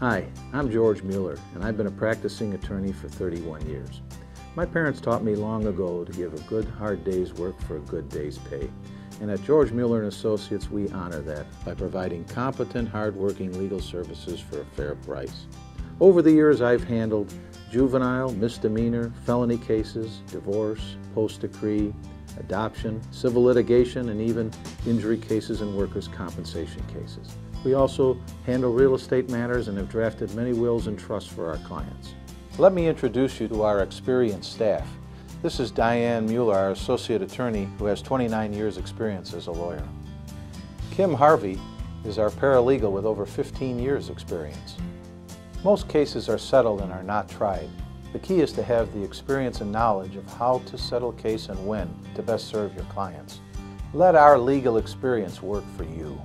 Hi, I'm George Mueller, and I've been a practicing attorney for 31 years. My parents taught me long ago to give a good hard day's work for a good day's pay. And at George Mueller & Associates, we honor that by providing competent, hard-working legal services for a fair price. Over the years, I've handled juvenile, misdemeanor, felony cases, divorce, post-decree, adoption, civil litigation, and even injury cases and workers' compensation cases. We also handle real estate matters and have drafted many wills and trusts for our clients. Let me introduce you to our experienced staff. This is Diane Mueller, our associate attorney, who has 29 years' experience as a lawyer. Kim Harvey is our paralegal with over 15 years' experience. Most cases are settled and are not tried. The key is to have the experience and knowledge of how to settle a case and when to best serve your clients. Let our legal experience work for you.